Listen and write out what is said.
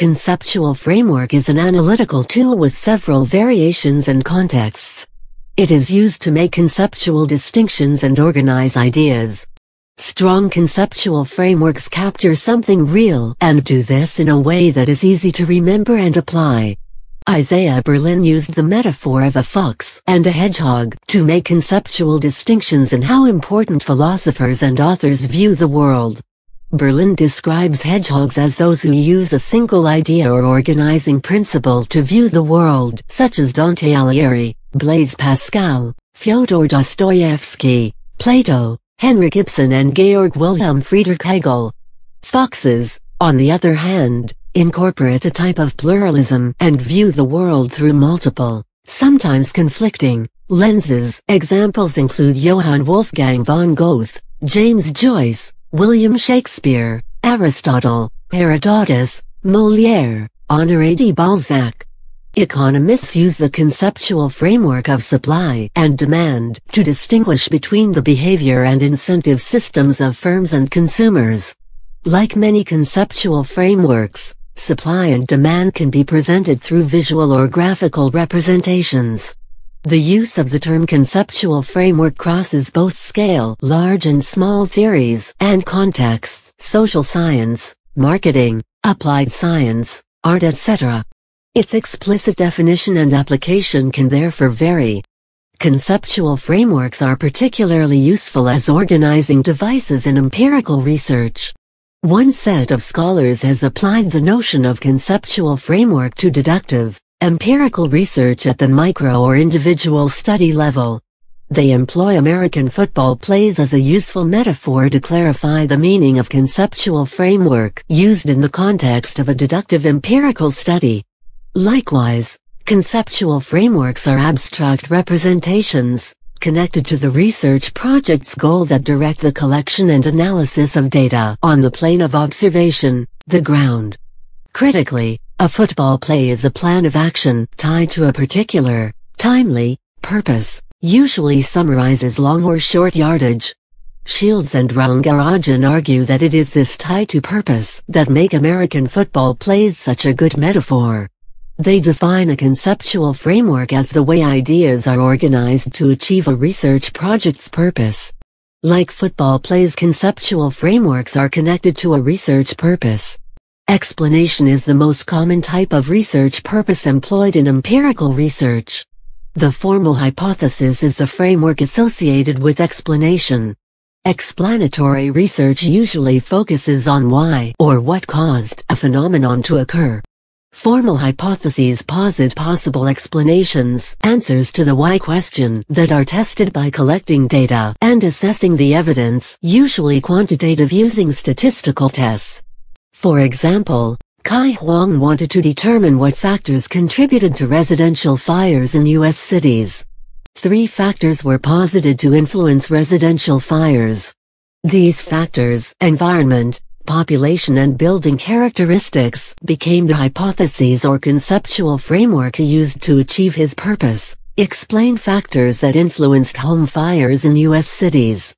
conceptual framework is an analytical tool with several variations and contexts. It is used to make conceptual distinctions and organize ideas. Strong conceptual frameworks capture something real and do this in a way that is easy to remember and apply. Isaiah Berlin used the metaphor of a fox and a hedgehog to make conceptual distinctions in how important philosophers and authors view the world. Berlin describes hedgehogs as those who use a single idea or organizing principle to view the world, such as Dante Alighieri, Blaise Pascal, Fyodor Dostoevsky, Plato, Henrik Ibsen and Georg Wilhelm Friedrich Hegel. Foxes, on the other hand, incorporate a type of pluralism and view the world through multiple, sometimes conflicting, lenses. Examples include Johann Wolfgang von Goethe, James Joyce, William Shakespeare, Aristotle, Herodotus, Molière, Honoré de Balzac. Economists use the conceptual framework of supply and demand to distinguish between the behavior and incentive systems of firms and consumers. Like many conceptual frameworks, supply and demand can be presented through visual or graphical representations. The use of the term conceptual framework crosses both scale, large and small theories, and contexts, social science, marketing, applied science, art etc. Its explicit definition and application can therefore vary. Conceptual frameworks are particularly useful as organizing devices in empirical research. One set of scholars has applied the notion of conceptual framework to deductive, empirical research at the micro or individual study level. They employ American football plays as a useful metaphor to clarify the meaning of conceptual framework used in the context of a deductive empirical study. Likewise, conceptual frameworks are abstract representations, connected to the research project's goal that direct the collection and analysis of data on the plane of observation, the ground. Critically, a football play is a plan of action tied to a particular, timely, purpose, usually summarizes long or short yardage. Shields and Rangarajan argue that it is this tie to purpose that make American football plays such a good metaphor. They define a conceptual framework as the way ideas are organized to achieve a research project's purpose. Like football plays conceptual frameworks are connected to a research purpose. Explanation is the most common type of research purpose employed in empirical research. The formal hypothesis is the framework associated with explanation. Explanatory research usually focuses on why or what caused a phenomenon to occur. Formal hypotheses posit possible explanations, answers to the why question, that are tested by collecting data and assessing the evidence, usually quantitative using statistical tests. For example, Kai Huang wanted to determine what factors contributed to residential fires in U.S. cities. Three factors were posited to influence residential fires. These factors, environment, population and building characteristics became the hypotheses or conceptual framework he used to achieve his purpose, explain factors that influenced home fires in U.S. cities.